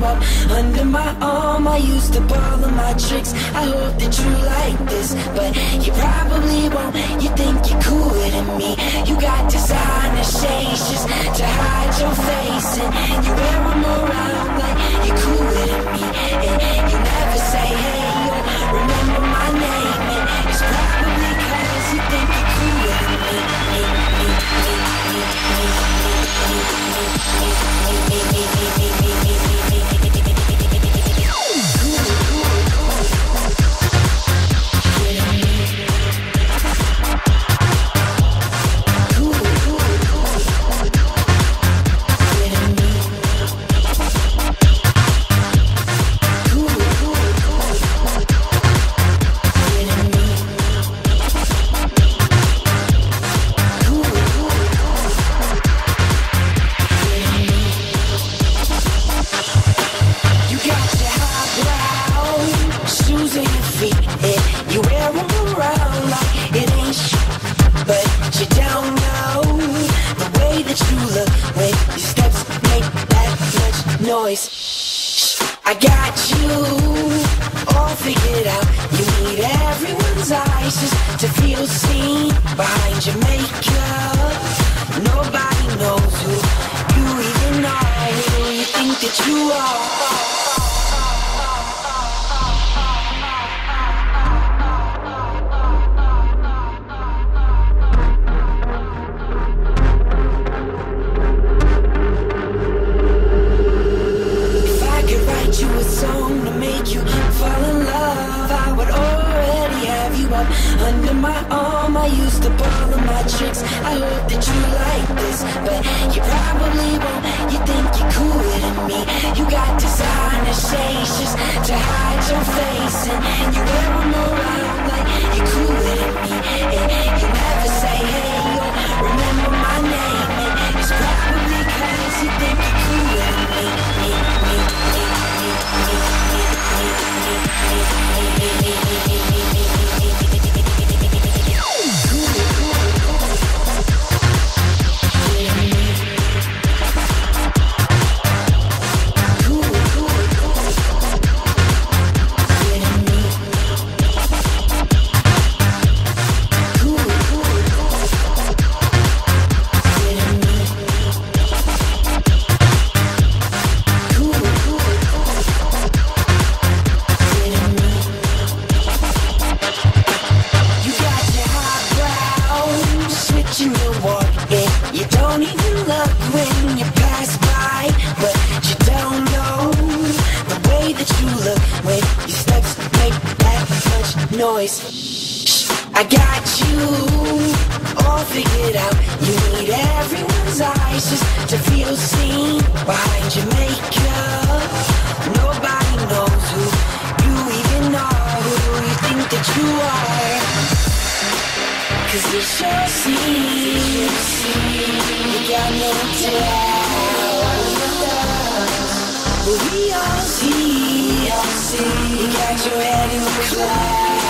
you up under my arm. I used to ball of my tricks. I hope that you like this, but you probably won't. You think you're cooler than me. You got designer shades just to hide your face, and you wear them around like you're cooler than me. And you never say hey that you look when your steps make that much noise. I got you all figured out. You need everyone's eyes just to feel seen behind your makeup. Nobody knows who you even are. Who you think that you are? Up under my arm. I used to ball of my tricks. I hope that you like this, but you probably won't. You think you're cooler than me. You got designer shades just to hide your face, and you wear them around noise. I got you all figured out. You need everyone's eyes just to feel seen behind your makeup. Nobody knows who you even are, who you think that you are. Cause you sure see, you got no doubt. We all see, you got your head in the clouds.